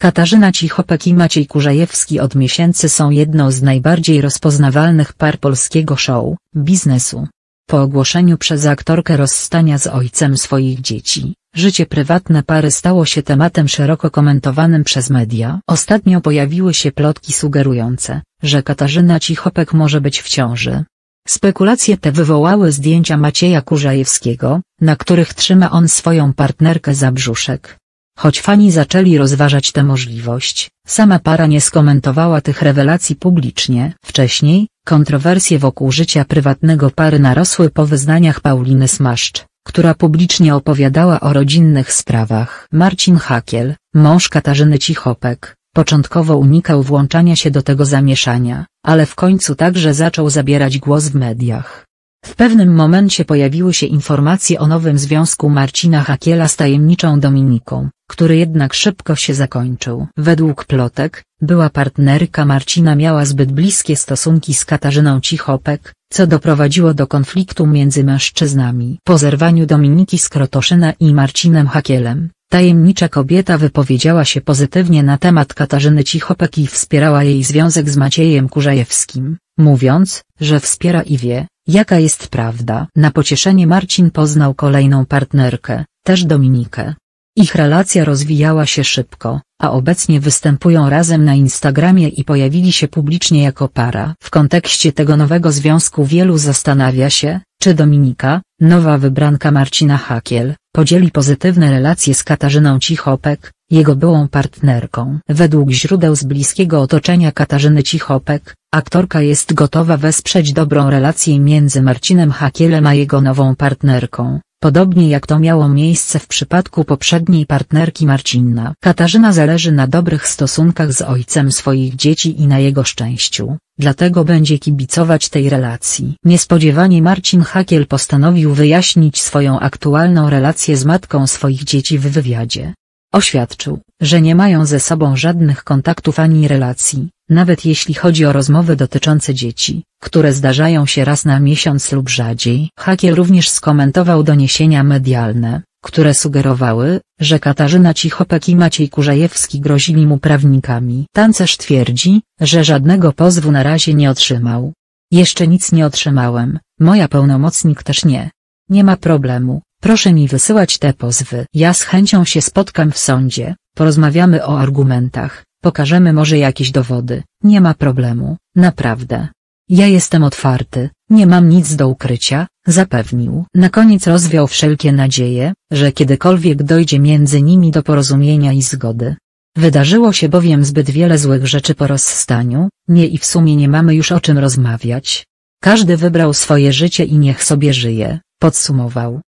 Katarzyna Cichopek i Maciej Kurzajewski od miesięcy są jedną z najbardziej rozpoznawalnych par polskiego show, biznesu. Po ogłoszeniu przez aktorkę rozstania z ojcem swoich dzieci, życie prywatne pary stało się tematem szeroko komentowanym przez media. Ostatnio pojawiły się plotki sugerujące, że Katarzyna Cichopek może być w ciąży. Spekulacje te wywołały zdjęcia Macieja Kurzajewskiego, na których trzyma on swoją partnerkę za brzuszek. Choć fani zaczęli rozważać tę możliwość, sama para nie skomentowała tych rewelacji publicznie. Wcześniej, kontrowersje wokół życia prywatnego pary narosły po wyznaniach Pauliny Smaszcz, która publicznie opowiadała o rodzinnych sprawach. Marcin Hakiel, mąż Katarzyny Cichopek, początkowo unikał włączania się do tego zamieszania, ale w końcu także zaczął zabierać głos w mediach. W pewnym momencie pojawiły się informacje o nowym związku Marcina Hakiela z tajemniczą Dominiką, który jednak szybko się zakończył. Według plotek, była partnerka Marcina miała zbyt bliskie stosunki z Katarzyną Cichopek, co doprowadziło do konfliktu między mężczyznami. Po zerwaniu Dominiki z Krotoszyna i Marcinem Hakielem, tajemnicza kobieta wypowiedziała się pozytywnie na temat Katarzyny Cichopek i wspierała jej związek z Maciejem Kurzajewskim, mówiąc, że wspiera i wie, jaka jest prawda. Na pocieszenie Marcin poznał kolejną partnerkę, też Dominikę. Ich relacja rozwijała się szybko, a obecnie występują razem na Instagramie i pojawili się publicznie jako para. W kontekście tego nowego związku wielu zastanawia się, czy Dominika, nowa wybranka Marcina Hakiel, podzieli pozytywne relacje z Katarzyną Cichopek, jego byłą partnerką. Według źródeł z bliskiego otoczenia Katarzyny Cichopek, aktorka jest gotowa wesprzeć dobrą relację między Marcinem Hakielem a jego nową partnerką. Podobnie jak to miało miejsce w przypadku poprzedniej partnerki Marcina. Katarzyna zależy na dobrych stosunkach z ojcem swoich dzieci i na jego szczęściu, dlatego będzie kibicować tej relacji. Niespodziewanie Marcin Hakiel postanowił wyjaśnić swoją aktualną relację z matką swoich dzieci w wywiadzie. Oświadczył, że nie mają ze sobą żadnych kontaktów ani relacji, nawet jeśli chodzi o rozmowy dotyczące dzieci, które zdarzają się raz na miesiąc lub rzadziej. Hakiel również skomentował doniesienia medialne, które sugerowały, że Katarzyna Cichopek i Maciej Kurzajewski grozili mu prawnikami. Tancerz twierdzi, że żadnego pozwu na razie nie otrzymał. Jeszcze nic nie otrzymałem, moja pełnomocnik też nie. Nie ma problemu, proszę mi wysyłać te pozwy. Ja z chęcią się spotkam w sądzie, porozmawiamy o argumentach, pokażemy może jakieś dowody, nie ma problemu, naprawdę. Ja jestem otwarty, nie mam nic do ukrycia, zapewnił. Na koniec rozwiał wszelkie nadzieje, że kiedykolwiek dojdzie między nimi do porozumienia i zgody. Wydarzyło się bowiem zbyt wiele złych rzeczy po rozstaniu, nie i w sumie nie mamy już o czym rozmawiać. Każdy wybrał swoje życie i niech sobie żyje, podsumował.